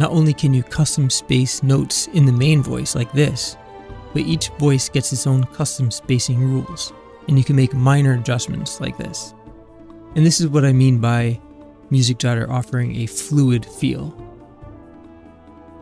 Not only can you custom space notes in the main voice like this, but each voice gets its own custom spacing rules, and you can make minor adjustments like this. And this is what I mean by Music offering a fluid feel.